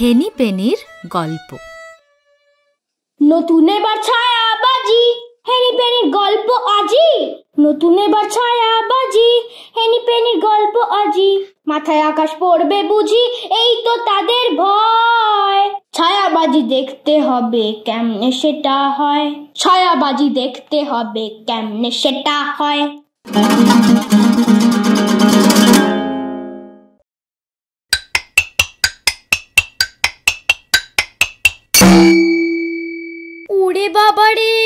হেনি পেনির গল্প। নতুন এবার ছায়া বাজি হেনি পেনির গল্প আজি নতুন এবার ছায়া বাজি হেনি পেনির গল্প আজি মাথায় আকাশ পড়বে বুঝি, এই তো তাদের ভয়। ছায়াবাজি দেখতে হবে কেমনে সেটা হয়। ছায়াবাজি দেখতে হবে কেমনে সেটা হয়। বাবারে,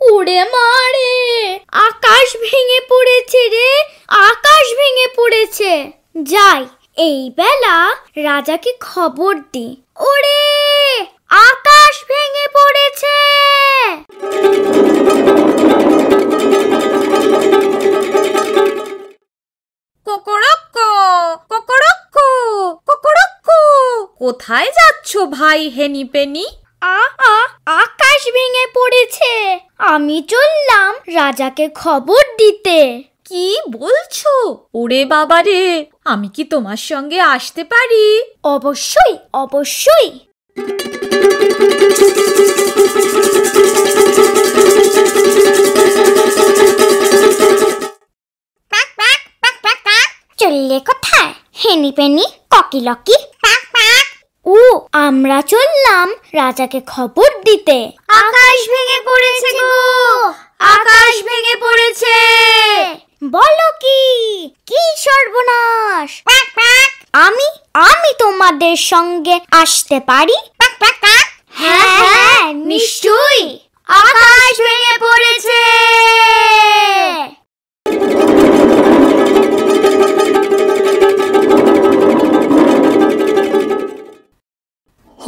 উড়ে মারে। আকাশ ভেঙে পড়েছে রে, আকাশ ভেঙে পড়েছে। যাই, এই বেলা রাজাকে খবর দি। ওরে, আকাশ ভেঙে পড়েছে। কোকড়ক্কো কোকড়ক্কো কোথায় যাচ্ছ ভাই, হেনি পেনি? আকাশ ভেঙে পড়েছে। আমি চললাম রাজাকে খবর দিতে। কি বলছো? ওরে বাবা রে আমি কি তোমার সঙ্গে আসতে পারি? অবশ্যই অবশ্যই। চললে কোথায়? হেনি পেনি ককি লকি ও আমরা চললাম রাজাকে খবর দিতে। আকাশ ভেঙে পড়েছে গো। আকাশ ভেঙে পড়েছে। বলো কি? কি সর্বনাশ? আমি আমি তোমাদের সঙ্গে আসতে পারি?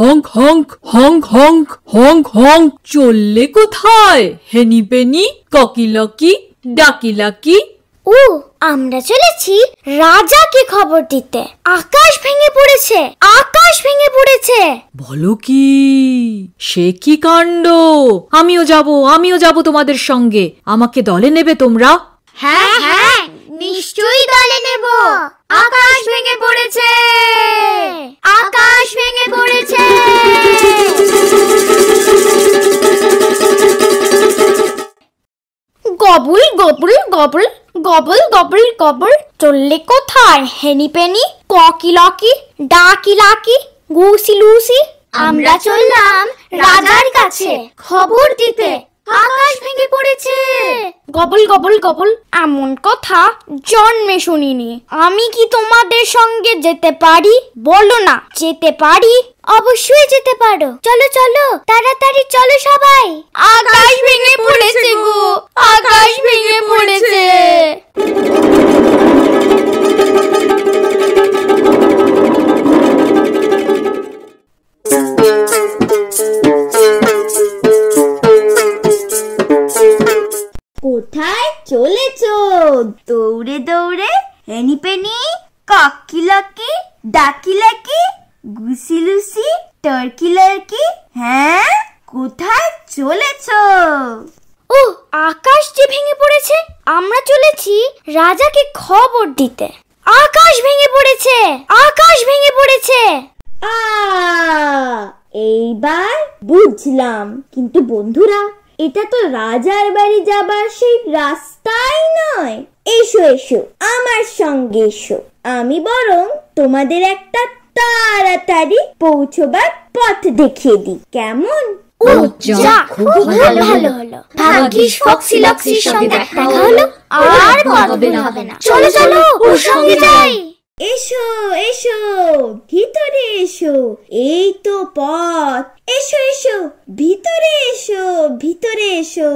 হংক হংক হংক হংক হংক হংক চললে কোথায়? হেনি পেনি ককিলকি ডাকিলাকি ও আমরা চলেছি রাজাকে খবর দিতে। আকাশ ভেঙে পড়েছে আকাশ ভেঙে পড়েছে। বলো কি? সে কি কাণ্ড? আমিও যাব আমিও যাব তোমাদের সঙ্গে। আমাকে দলে নেবে তোমরা? হ্যাঁ হ্যাঁ নিশ্চয়ই দলে নেব। আকাশ ভেঙে পড়েছে। আকাশ ভেঙে গবুল গবুল গবুল, গবল গবল গবল। চললে কোথায়? Henny Penny, Cocky Locky, Ducky Lucky, Goosey Loosey. আমরা চললাম রাজার কাছে খবর দিতে। আকাশ ভেঙে পড়েছে। গবল গবল গবল। এমন কথা জন্মে শুনিনি। আমি কি তোমাদের সঙ্গে যেতে পারি? বলো না। যেতে পারি? অবশ্যই যেতে পারো। চলো চলো তাড়াতাড়ি চলো সবাই। আকাশ ভেঙে পড়েছে গো। আকাশ ভেঙে পড়েছে। দৌড়ে দৌড়ে Henny Penny Cocky Lucky Ducky Lucky Goosey Loosey Turkey Lurkey হ্যাঁ কোথায় চলেছ? ও আকাশ যে ভেঙে পড়েছে আমরা চলেছি রাজাকে খবর দিতে। আকাশ ভেঙে পড়েছে আকাশ ভেঙে পড়েছে। আ এইবার বুঝলাম। কিন্তু বন্ধুরা এটা তো রাজার বাড়ি যাবার সেই রাস্তাই নয়। এসো এসো আমার সঙ্গে এসো। আমি বরং তোমাদের একটা তাড়াতাড়ি পৌঁছবার পথ দেখিয়ে দিই। কেমন? ও যা খুব ভালো ভালো হলো। ভাগ্যিস ফক্সি লক্সির সঙ্গে দেখা হলো। আর কতদিন হবে না। চলো চলো ওর সঙ্গে যাই। এসো এসো ভিতরে এসো। এই তো পথ। এসো এসো ভিতরে এসো ভিতরে এসো।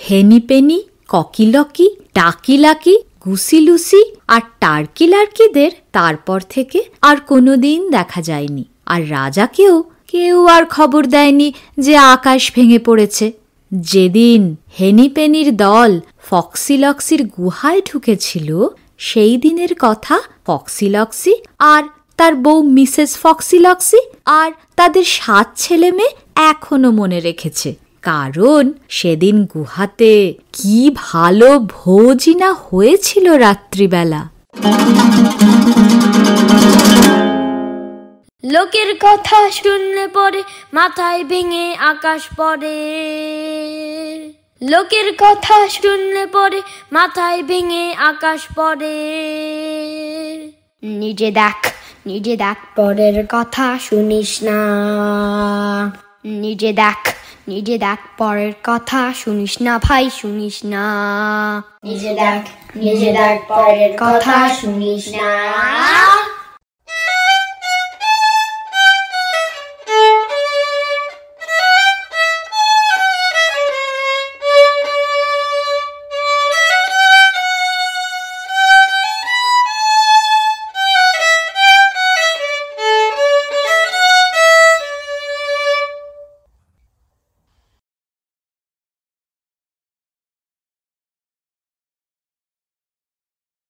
হেনি পেনি ককিলকি টাকিলাকি গুসিলুসি আর টার্কি লার্কিদের তারপর থেকে আর কোনো দিন দেখা যায়নি। আর রাজাকেও কেউ আর খবর দেয়নি যে আকাশ ভেঙে পড়েছে। যেদিন হেনিপেনির দল ফক্সিলক্সির গুহায় ঢুকেছিল, সেই দিনের কথা ফক্সিলক্সি আর তার বউ মিসেস ফক্সিলক্সি আর তাদের সাত ছেলে মেয়ে এখনও মনে রেখেছে। কারণ সেদিন গুহাতে কি ভালো ভোজই না হয়েছিল রাত্রিবেলা। লোকের কথা শুনলে পরে মাথায় ভেঙে আকাশ পড়ে। লোকের কথা শুনলে পরে মাথায় ভেঙে আকাশ পড়ে। নিজে দেখ নিজে দেখ পরের কথা শুনিস না। নিজে দেখ নিজে দেখ পরের কথা, শুনিস না ভাই, শুনিস না। নিজে দেখ নিজে দেখ পরের কথা, শুনিস না।